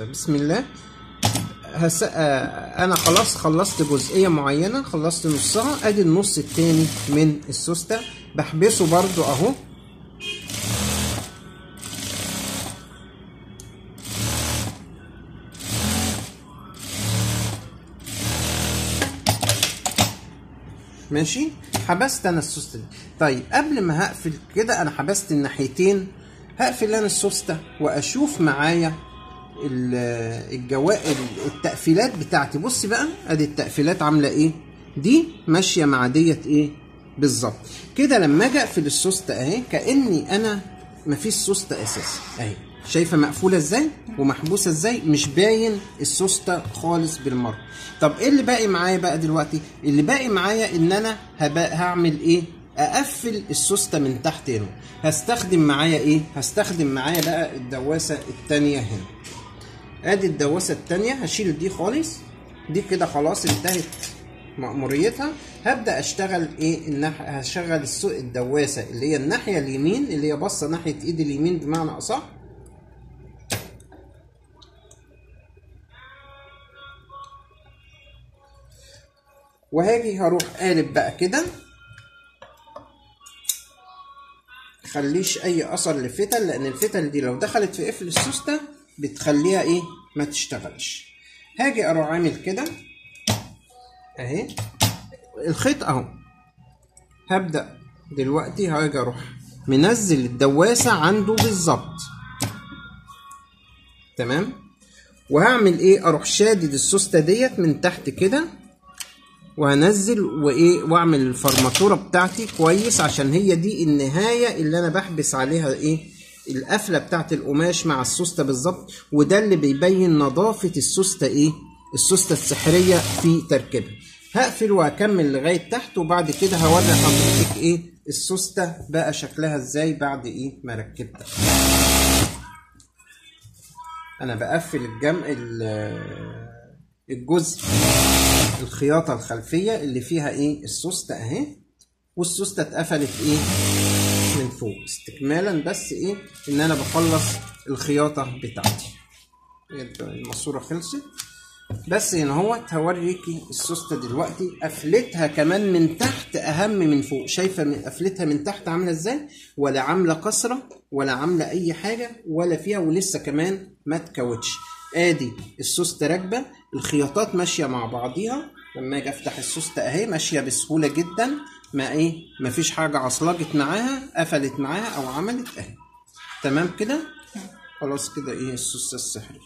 بسم الله. هس... آه، أنا خلاص خلصت جزئية معينة خلصت نصها أدي النص التاني من السوستة. بحبسه برضو أهو. ماشي؟ حبست أنا السوستة دي. طيب قبل ما هقفل كده أنا حبست الناحيتين. هقفل أنا السوستة وأشوف معايا الجوائل التقفيلات بتاعتي. بصي بقى ادي التقفيلات عاملة إيه؟ دي ماشية مع ديت إيه؟ بالظبط. كده لما أجي اقفل السوسته اهي كأني أنا مفيش سوسته أساسا. اهي شايفة مقفولة إزاي ومحبوسة إزاي؟ مش باين السوستة خالص بالمرة. طب إيه اللي باقي معايا بقى دلوقتي؟ اللي باقي معايا إن أنا هعمل إيه؟ أقفل السوسته من تحت هنا. هستخدم معايا إيه؟ هستخدم معايا بقى الدواسة التانية هنا. ادي الدواسة التانية هشيل دي خالص. دي كده خلاص انتهت مأموريتها. هبدأ أشتغل إيه؟ النح... هشغل السوق الدواسة اللي هي الناحية اليمين اللي هي باصة ناحية ايدي اليمين بمعنى أصح. وهاجي هروح قالب بقى كده. خليش أي أثر لفتل لأن الفتل دي لو دخلت في قفل السوستة بتخليها إيه؟ ما تشتغلش. هاجي أروح عامل كده. أهي. الخيط أهو. هبدأ دلوقتي. هاجي أروح منزل الدواسة عنده بالظبط. تمام؟ وهعمل إيه؟ أروح شادد السوستة ديت من تحت كده. وهنزل وإيه؟ وأعمل الفرماتورة بتاعتي كويس عشان هي دي النهاية اللي أنا بحبس عليها إيه؟ القفلة بتاعت القماش مع السوستة بالظبط وده اللي بيبين نظافة السوستة إيه؟ السوستة السحرية في تركيبها. هقفل وهكمل لغاية تحت وبعد كده هوري حضرتك إيه؟ السوستة بقى شكلها إزاي بعد إيه ما ركبتها. أنا بقفل الجم ال- الجزء الخياطة الخلفية اللي فيها إيه؟ السوستة أهي والسوستة اتقفلت إيه؟ فوق استكمالا بس إيه؟ إن أنا بخلص الخياطة بتاعتي. الماسورة خلصت. بس هنا هو هوريكي السوستة دلوقتي. قفلتها كمان من تحت أهم من فوق. شايفة من قفلتها من تحت عاملة إزاي؟ ولا عاملة كسرة ولا عاملة أي حاجة ولا فيها ولسه كمان ما اتكوتش آدي السوستة راكبة. الخياطات ماشية مع بعضيها. لما أجي أفتح السوستة أهي ماشية بسهولة جدا. ما إيه مفيش حاجة عصلجت معاها قفلت معاها أو عملت اهي تمام كده؟ خلاص كده إيه السوستة السحرية